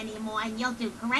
anymore and you'll do great.